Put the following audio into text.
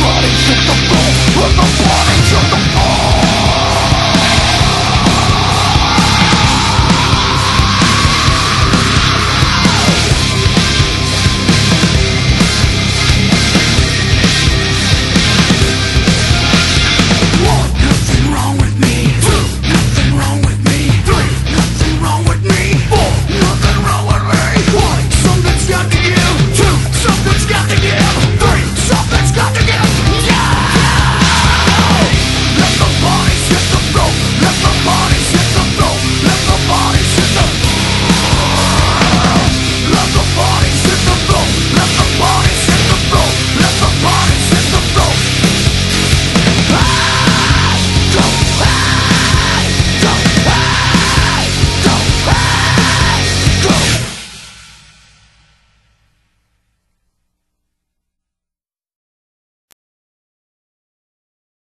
Running to the goal, but the warnings of the fall